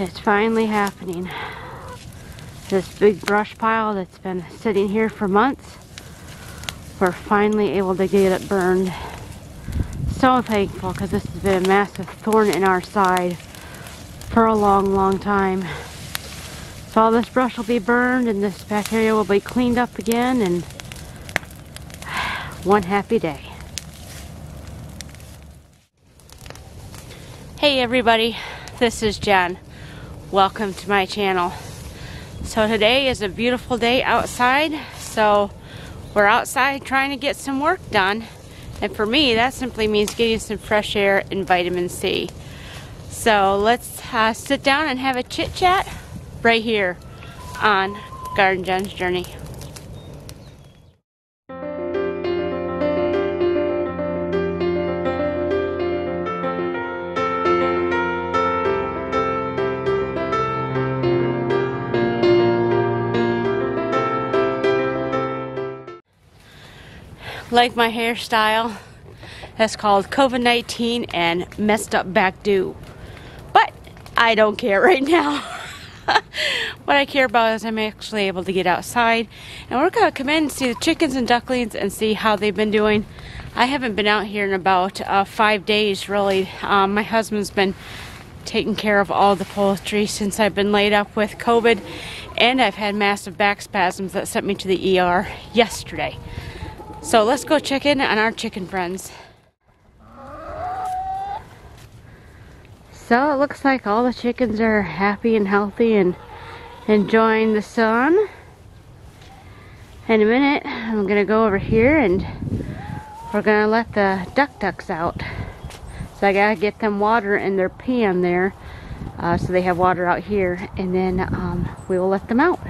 It's finally happening. This big brush pile that's been sitting here for months, we're finally able to get it burned. So thankful because this has been a massive thorn in our side for a long, long time. So all this brush will be burned and this back area will be cleaned up again and one happy day. Hey everybody, this is Jen. Welcome to my channel. So today is a beautiful day outside, so we're outside trying to get some work done. And for me, that simply means getting some fresh air and vitamin C. So let's uh, sit down and have a chit chat right here on Garden Jen's Journey. Like my hairstyle. That's called COVID 19 and messed up back do. But I don't care right now. what I care about is I'm actually able to get outside and we're gonna come in and see the chickens and ducklings and see how they've been doing. I haven't been out here in about uh, five days really. Um, my husband's been taking care of all the poultry since I've been laid up with COVID and I've had massive back spasms that sent me to the ER yesterday. So let's go check in on our chicken friends. So it looks like all the chickens are happy and healthy and enjoying the sun. In a minute, I'm gonna go over here and we're gonna let the duck ducks out. So I gotta get them water in their pan there uh, so they have water out here and then um, we will let them out.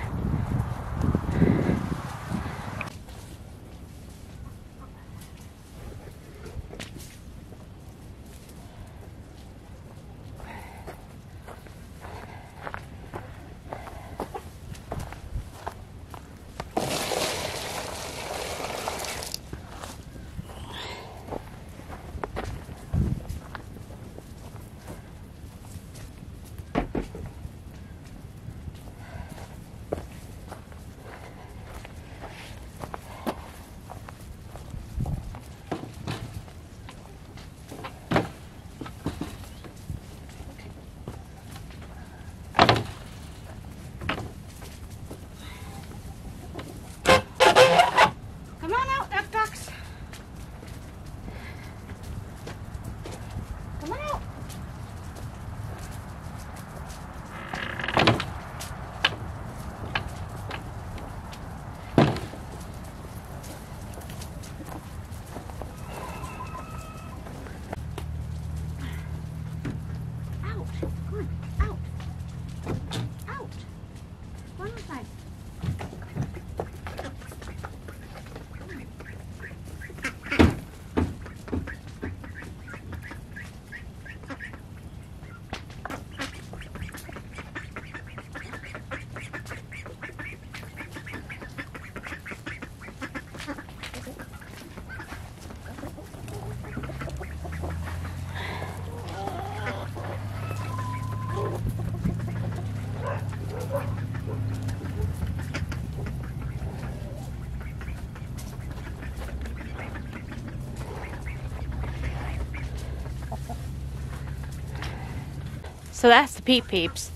So that's the peep peeps.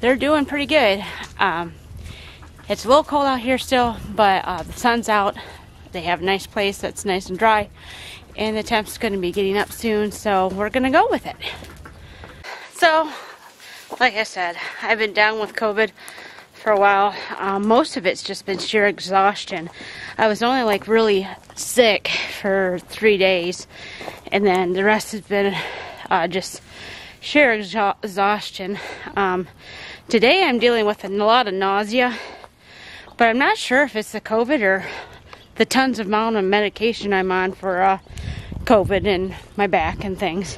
They're doing pretty good. Um, it's a little cold out here still, but uh, the sun's out. They have a nice place that's nice and dry. And the temp's going to be getting up soon, so we're going to go with it. So, like I said, I've been down with COVID for a while. Um, most of it's just been sheer exhaustion. I was only like really sick for three days, and then the rest has been uh, just sheer exhaustion. Um, today I'm dealing with a lot of nausea, but I'm not sure if it's the COVID or the tons of amount of medication I'm on for uh, COVID and my back and things.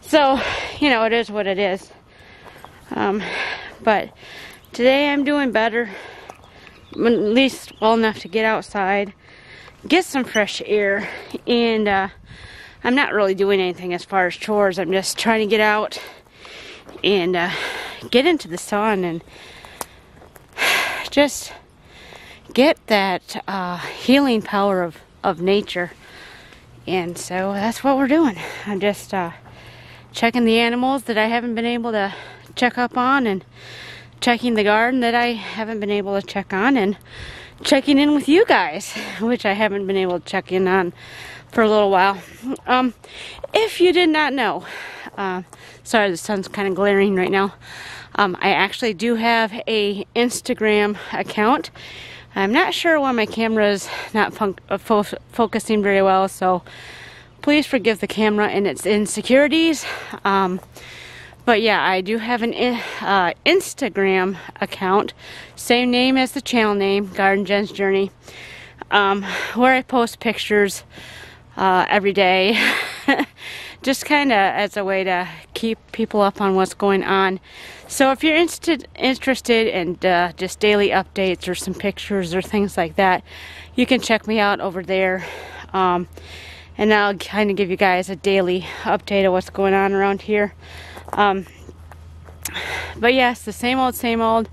So, you know, it is what it is. Um, but today I'm doing better, at least well enough to get outside, get some fresh air, and uh, I'm not really doing anything as far as chores. I'm just trying to get out and uh, get into the sun and just get that uh, healing power of, of nature. And so that's what we're doing. I'm just uh, checking the animals that I haven't been able to check up on and checking the garden that I haven't been able to check on and checking in with you guys, which I haven't been able to check in on for a little while. Um, if you did not know, uh, sorry the sun's kind of glaring right now. Um, I actually do have a Instagram account I'm not sure why my camera is not uh, fo focusing very well, so please forgive the camera and its insecurities. Um, but yeah, I do have an uh, Instagram account, same name as the channel name, Garden Jen's Journey, um, where I post pictures uh, every day. just kind of as a way to keep people up on what's going on. So if you're interested interested in uh, just daily updates or some pictures or things like that, you can check me out over there. Um, and I'll kind of give you guys a daily update of what's going on around here. Um, but yes, the same old, same old.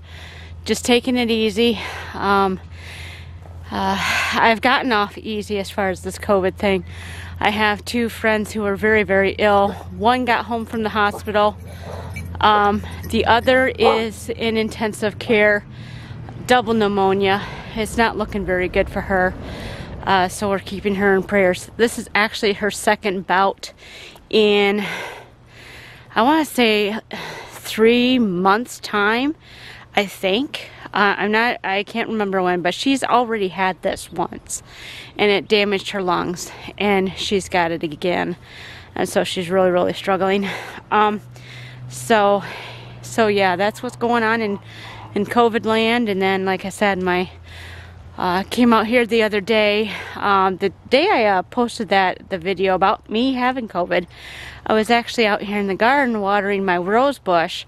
Just taking it easy. Um, uh, I've gotten off easy as far as this COVID thing. I have two friends who are very, very ill. One got home from the hospital. Um, the other is in intensive care, double pneumonia. It's not looking very good for her. Uh, so we're keeping her in prayers. This is actually her second bout in, I want to say, three months' time, I think. Uh, I'm not, I can't remember when, but she's already had this once and it damaged her lungs and she's got it again. And so she's really, really struggling. Um, so, so yeah, that's what's going on in, in COVID land. And then, like I said, my, uh, came out here the other day. Um, the day I uh, posted that the video about me having COVID, I was actually out here in the garden watering my rose bush,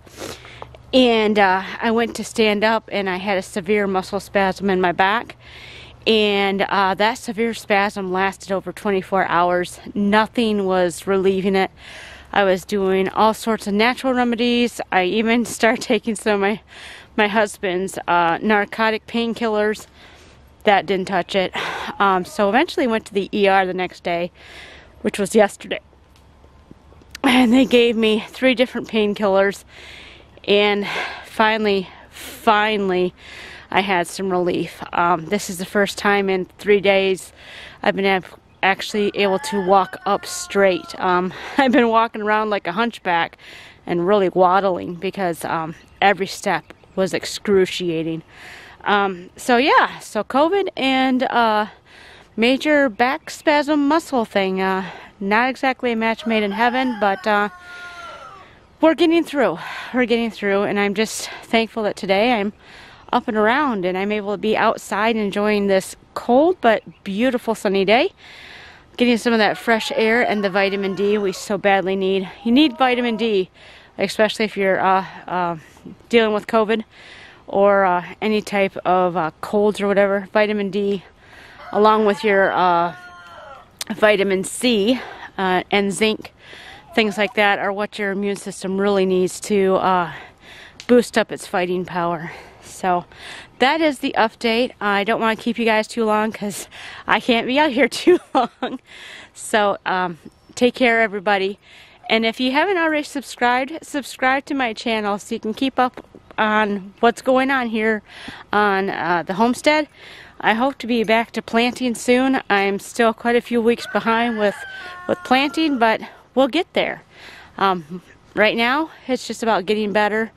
and uh, I went to stand up and I had a severe muscle spasm in my back. And uh, that severe spasm lasted over 24 hours. Nothing was relieving it. I was doing all sorts of natural remedies. I even started taking some of my, my husband's uh, narcotic painkillers. That didn't touch it. Um, so eventually went to the ER the next day, which was yesterday. And they gave me three different painkillers and finally, finally, I had some relief. Um, this is the first time in three days I've been actually able to walk up straight. Um, I've been walking around like a hunchback and really waddling because um, every step was excruciating. Um, so yeah, so COVID and uh, major back spasm muscle thing. Uh, not exactly a match made in heaven, but uh, we're getting through. We're getting through, and I'm just thankful that today I'm up and around and I'm able to be outside enjoying this cold but beautiful sunny day. Getting some of that fresh air and the vitamin D we so badly need. You need vitamin D, especially if you're uh, uh, dealing with COVID or uh, any type of uh, colds or whatever. Vitamin D, along with your uh, vitamin C uh, and zinc things like that are what your immune system really needs to uh, boost up its fighting power. So that is the update. I don't want to keep you guys too long because I can't be out here too long. So um, take care, everybody. And if you haven't already subscribed, subscribe to my channel so you can keep up on what's going on here on uh, the homestead. I hope to be back to planting soon. I'm still quite a few weeks behind with, with planting, but we'll get there. Um, right now, it's just about getting better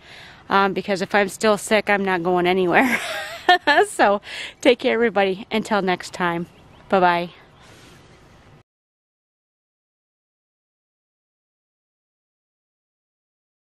um, because if I'm still sick, I'm not going anywhere. so take care, everybody. Until next time. Bye-bye.